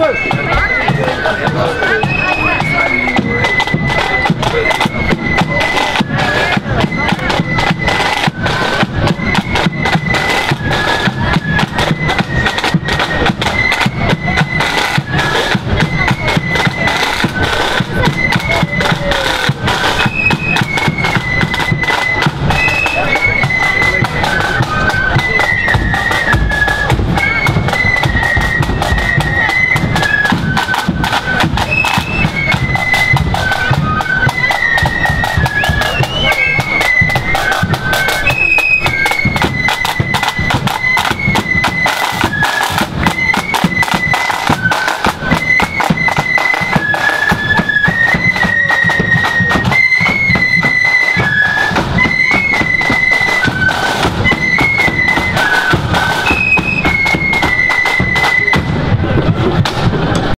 first.